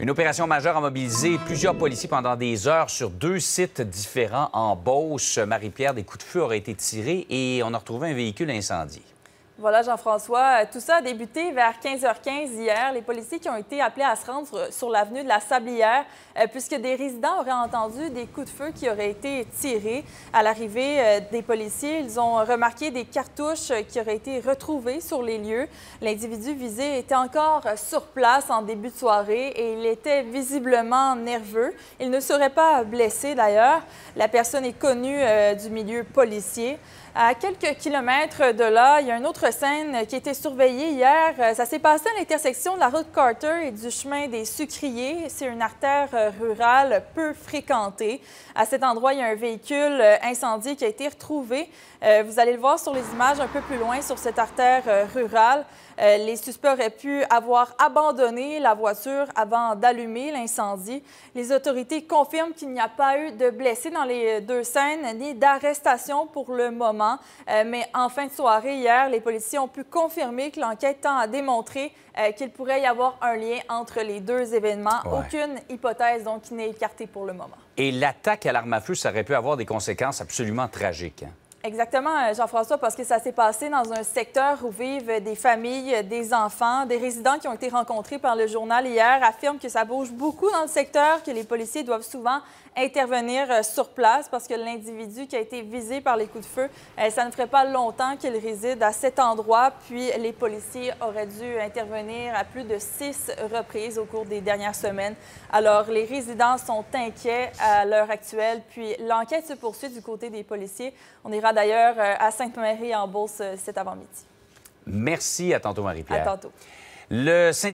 Une opération majeure a mobilisé plusieurs policiers pendant des heures sur deux sites différents en Beauce. Marie-Pierre, des coups de feu auraient été tirés et on a retrouvé un véhicule incendié. Voilà, Jean-François. Tout ça a débuté vers 15h15 hier. Les policiers qui ont été appelés à se rendre sur l'avenue de la Sablière, euh, puisque des résidents auraient entendu des coups de feu qui auraient été tirés. À l'arrivée euh, des policiers, ils ont remarqué des cartouches qui auraient été retrouvées sur les lieux. L'individu visé était encore sur place en début de soirée et il était visiblement nerveux. Il ne serait pas blessé d'ailleurs. La personne est connue euh, du milieu policier. À quelques kilomètres de là, il y a une autre scène qui été surveillée hier. Euh, ça s'est passé à l'intersection de la route Carter et du chemin des Sucriers. C'est une artère euh, rurale peu fréquentée. À cet endroit, il y a un véhicule euh, incendié qui a été retrouvé. Vous allez le voir sur les images un peu plus loin sur cette artère rurale. Les suspects auraient pu avoir abandonné la voiture avant d'allumer l'incendie. Les autorités confirment qu'il n'y a pas eu de blessés dans les deux scènes ni d'arrestation pour le moment. Mais en fin de soirée, hier, les policiers ont pu confirmer que l'enquête tend à démontrer euh, qu'il pourrait y avoir un lien entre les deux événements. Aucune hypothèse, donc, n'est écartée pour le moment. Et l'attaque à l'arme à feu, ça aurait pu avoir des conséquences absolument tragiques. Hein? Exactement, euh, Jean-François, parce que ça s'est passé dans un secteur où vivent des familles, des enfants, des résidents qui ont été rencontrés par le journal hier affirment que ça bouge beaucoup dans le secteur, que les policiers doivent souvent intervenir euh, sur place parce que l'individu qui a été visé par les coups de feu, euh, ça ne ferait pas longtemps qu'il réside à cet endroit, puis les policiers auraient dû intervenir à plus de six reprises au cours des dernières semaines. Alors, les résidents sont inquiets à l'heure actuelle, puis l'enquête se poursuit du côté des policiers. On ira d'ailleurs euh, à Sainte-Marie en Beauce cet avant-midi. Merci. À tantôt, Marie-Pierre. À tantôt. Le